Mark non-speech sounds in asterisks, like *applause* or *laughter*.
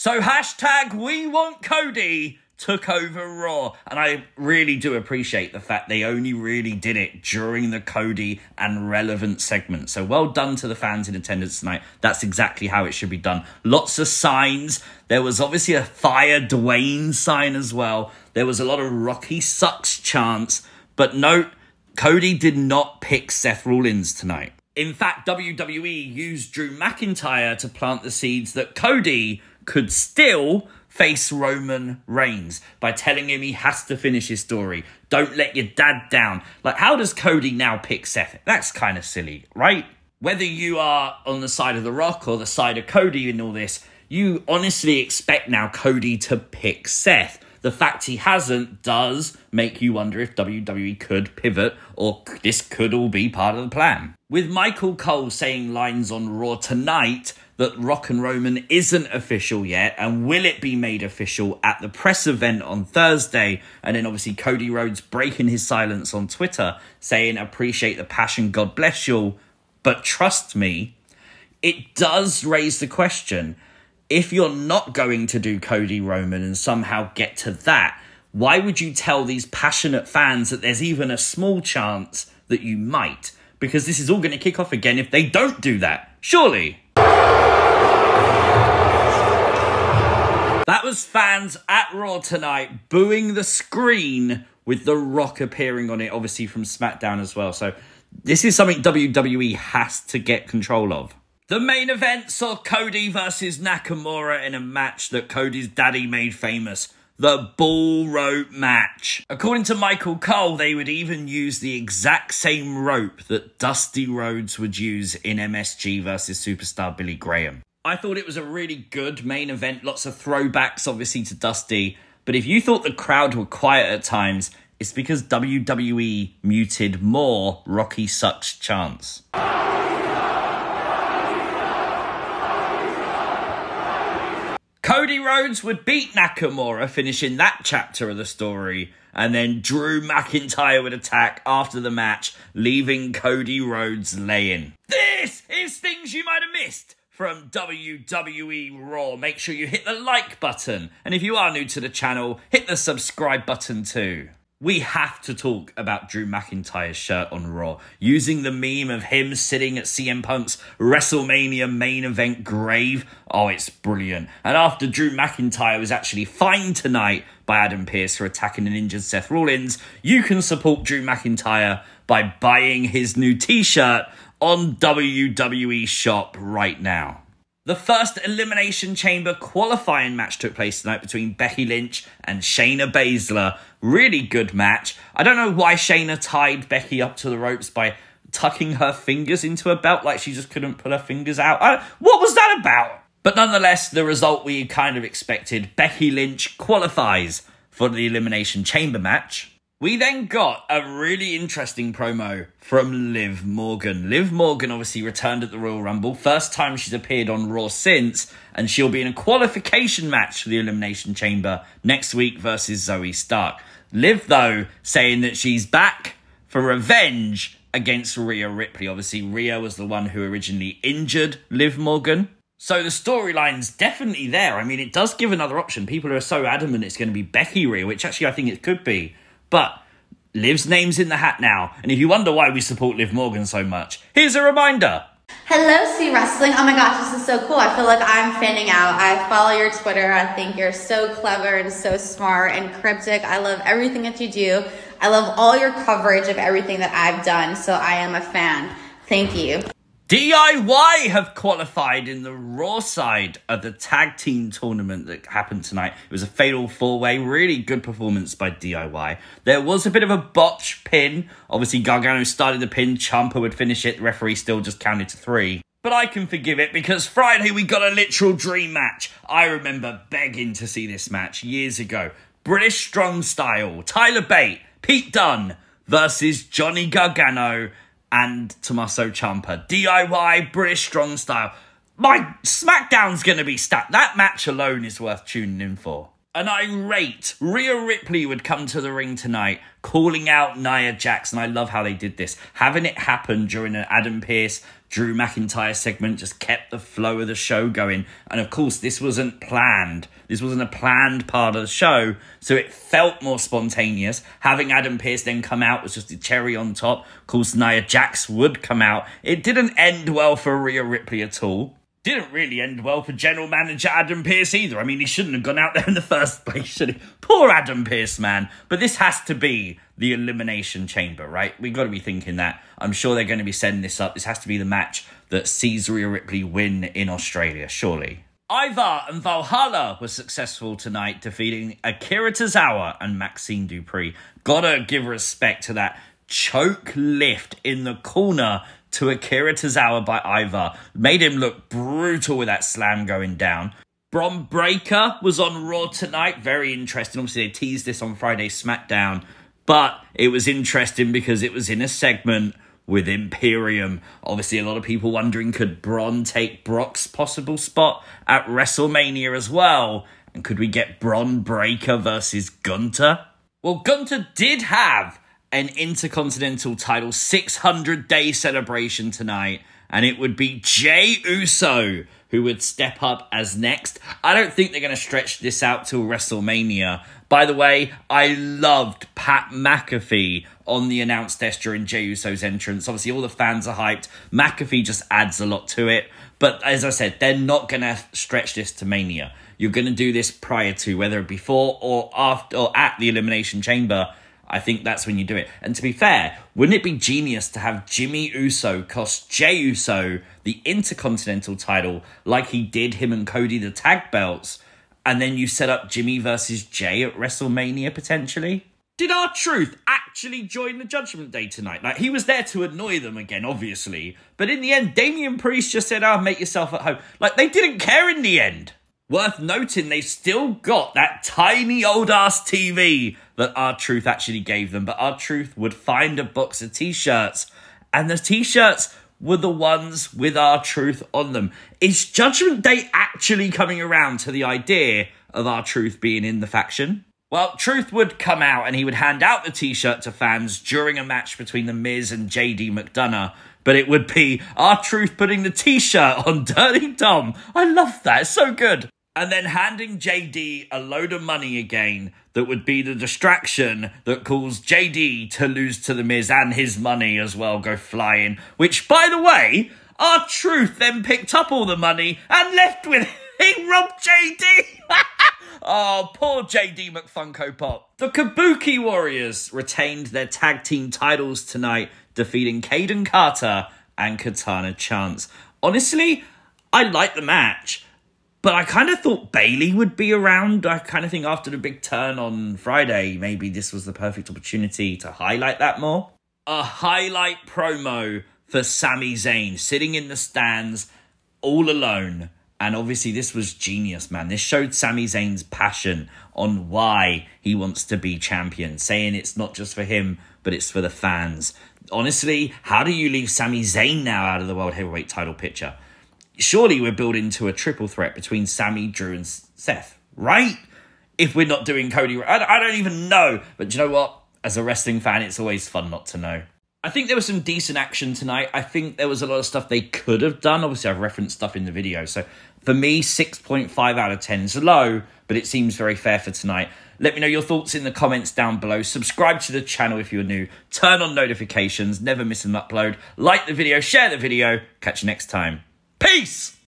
So hashtag we want Cody took over Raw. And I really do appreciate the fact they only really did it during the Cody and relevant segment. So well done to the fans in attendance tonight. That's exactly how it should be done. Lots of signs. There was obviously a fire Dwayne sign as well. There was a lot of Rocky sucks chants. But note, Cody did not pick Seth Rollins tonight. In fact, WWE used Drew McIntyre to plant the seeds that Cody could still face Roman Reigns by telling him he has to finish his story. Don't let your dad down. Like, how does Cody now pick Seth? That's kind of silly, right? Whether you are on the side of The Rock or the side of Cody in all this, you honestly expect now Cody to pick Seth. The fact he hasn't does make you wonder if WWE could pivot or this could all be part of the plan. With Michael Cole saying lines on Raw tonight that Rock and Roman isn't official yet, and will it be made official at the press event on Thursday? And then obviously Cody Rhodes breaking his silence on Twitter, saying, Appreciate the passion, God bless you, but trust me. It does raise the question if you're not going to do Cody Roman and somehow get to that, why would you tell these passionate fans that there's even a small chance that you might? Because this is all going to kick off again if they don't do that. Surely. Was fans at Raw tonight booing the screen with The Rock appearing on it, obviously from SmackDown as well. So this is something WWE has to get control of. The main event saw Cody versus Nakamura in a match that Cody's daddy made famous. The bull rope match. According to Michael Cole, they would even use the exact same rope that Dusty Rhodes would use in MSG versus superstar Billy Graham. I thought it was a really good main event. Lots of throwbacks, obviously, to Dusty. But if you thought the crowd were quiet at times, it's because WWE muted more Rocky Sucks chants. Cody Rhodes would beat Nakamura, finishing that chapter of the story, and then Drew McIntyre would attack after the match, leaving Cody Rhodes laying. This is things you might have missed from WWE Raw. Make sure you hit the like button. And if you are new to the channel, hit the subscribe button too. We have to talk about Drew McIntyre's shirt on Raw, using the meme of him sitting at CM Punk's WrestleMania main event grave. Oh, it's brilliant. And after Drew McIntyre was actually fined tonight by Adam Pearce for attacking an injured Seth Rollins, you can support Drew McIntyre by buying his new t shirt on WWE Shop right now. The first Elimination Chamber qualifying match took place tonight between Becky Lynch and Shayna Baszler. Really good match. I don't know why Shayna tied Becky up to the ropes by tucking her fingers into her belt like she just couldn't put her fingers out. I, what was that about? But nonetheless, the result we kind of expected. Becky Lynch qualifies for the Elimination Chamber match. We then got a really interesting promo from Liv Morgan. Liv Morgan obviously returned at the Royal Rumble, first time she's appeared on Raw since, and she'll be in a qualification match for the Elimination Chamber next week versus Zoe Stark. Liv, though, saying that she's back for revenge against Rhea Ripley. Obviously, Rhea was the one who originally injured Liv Morgan. So the storyline's definitely there. I mean, it does give another option. People are so adamant it's going to be Becky Rhea, which actually I think it could be. But Liv's name's in the hat now, and if you wonder why we support Liv Morgan so much, here's a reminder. Hello, C Wrestling. Oh my gosh, this is so cool. I feel like I'm fanning out. I follow your Twitter. I think you're so clever and so smart and cryptic. I love everything that you do. I love all your coverage of everything that I've done, so I am a fan. Thank you. DIY have qualified in the Raw side of the tag team tournament that happened tonight. It was a fatal four way, really good performance by DIY. There was a bit of a botch pin. Obviously, Gargano started the pin, Ciampa would finish it, the referee still just counted to three. But I can forgive it because Friday we got a literal dream match. I remember begging to see this match years ago. British Strong Style, Tyler Bate, Pete Dunne versus Johnny Gargano and Tommaso Ciampa. DIY British Strong Style. My SmackDown's going to be stacked. That match alone is worth tuning in for. An irate Rhea Ripley would come to the ring tonight, calling out Nia Jax. And I love how they did this. Having it happen during an Adam Pearce Drew McIntyre segment just kept the flow of the show going. And of course, this wasn't planned. This wasn't a planned part of the show, so it felt more spontaneous. Having Adam Pearce then come out was just a cherry on top. Of course, Nia Jax would come out. It didn't end well for Rhea Ripley at all didn't really end well for general manager Adam Pearce either. I mean, he shouldn't have gone out there in the first *laughs* place, should he? Poor Adam Pearce, man. But this has to be the Elimination Chamber, right? We've got to be thinking that. I'm sure they're going to be setting this up. This has to be the match that sees Rhea Ripley win in Australia, surely. Ivar and Valhalla were successful tonight, defeating Akira Tozawa and Maxxine Dupri. Gotta give respect to that choke lift in the corner to Akira Tozawa by Ivar. Made him look brutal with that slam going down. Bron Breakker was on Raw tonight. Very interesting. Obviously, they teased this on Friday SmackDown. But it was interesting because it was in a segment with Imperium. Obviously, a lot of people wondering could Bron take Brock's possible spot at WrestleMania as well? And could we get Bron Breakker versus Gunther? Well, Gunther did have an Intercontinental title 600 day celebration tonight, and it would be Jey Uso who would step up as next. I don't think they're going to stretch this out till WrestleMania. By the way, I loved Pat McAfee on the announced desk during Jey Uso's entrance. Obviously, all the fans are hyped. McAfee just adds a lot to it. But as I said, they're not going to stretch this to Mania. You're going to do this prior to, whether before or after or at the Elimination Chamber I think that's when you do it. And to be fair, wouldn't it be genius to have Jimmy Uso cost Jey Uso the Intercontinental title like he did him and Cody the tag belts, and then you set up Jimmy versus Jey at WrestleMania potentially? Did R-Truth actually join the Judgment Day tonight? Like, he was there to annoy them again, obviously. But in the end, Damian Priest just said, oh, make yourself at home. Like, they didn't care in the end. Worth noting, they've still got that tiny old ass TV that R-Truth actually gave them, but R-Truth would find a box of t shirts, and the t shirts were the ones with R-Truth on them. Is Judgment Day actually coming around to the idea of R-Truth being in the faction? Well, Truth would come out and he would hand out the t shirt to fans during a match between The Miz and JD McDonagh, But it would be R-Truth putting the t shirt on *laughs* Dirty Dom. I love that. It's so good and then handing JD a load of money again that would be the distraction that caused JD to lose to the Miz and his money as well go flying. Which, by the way, R-Truth then picked up all the money and left with *laughs* he robbed JD. *laughs* oh, poor JD McFunko Pop. The Kabuki Warriors retained their tag team titles tonight, defeating Kayden Carter and Katana Chance. Honestly, I like the match. But I kind of thought Bayley would be around. I kind of think after the big turn on Friday, maybe this was the perfect opportunity to highlight that more. A highlight promo for Sami Zayn sitting in the stands all alone. And obviously, this was genius, man. This showed Sami Zayn's passion on why he wants to be champion, saying it's not just for him, but it's for the fans. Honestly, how do you leave Sami Zayn now out of the World Heavyweight title picture? Surely we're building to a triple threat between Sami, Drew, and Seth, right? If we're not doing Cody, I don't even know. But you know what? As a wrestling fan, it's always fun not to know. I think there was some decent action tonight. I think there was a lot of stuff they could have done. Obviously, I've referenced stuff in the video. So for me, 6.5 out of 10 is low, but it seems very fair for tonight. Let me know your thoughts in the comments down below. Subscribe to the channel if you're new. Turn on notifications. Never miss an upload. Like the video. Share the video. Catch you next time. Peace!